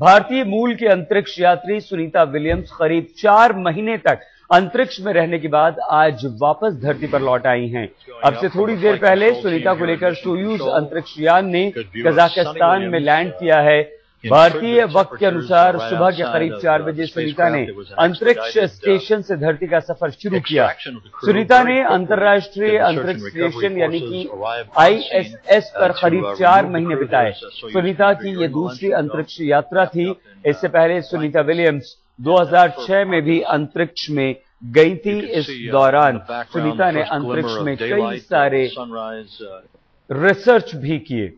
भारतीय मूल के अंतरिक्ष यात्री सुनीता विलियम्स करीब चार महीने तक अंतरिक्ष में रहने के बाद आज वापस धरती पर लौट आई हैं। अब से थोड़ी देर पहले सुनीता को लेकर सोयूज अंतरिक्ष यान ने कजाकिस्तान में लैंड किया है। भारतीय वक्त के अनुसार सुबह के करीब चार बजे सुनीता ने अंतरिक्ष स्टेशन से धरती का सफ़र शुरू किया। सुनीता ने अंतर्राष्ट्रीय अंतरिक्ष स्टेशन यानी कि आईएसएस पर करीब चार महीने बिताए। सुनीता की ये दूसरी अंतरिक्ष यात्रा थी। इससे पहले सुनीता विलियम्स 2006 में भी अंतरिक्ष में गई थी इस दौरान। सुनीता ने अंतरिक्ष में कई सारे रिसर्च भी किए।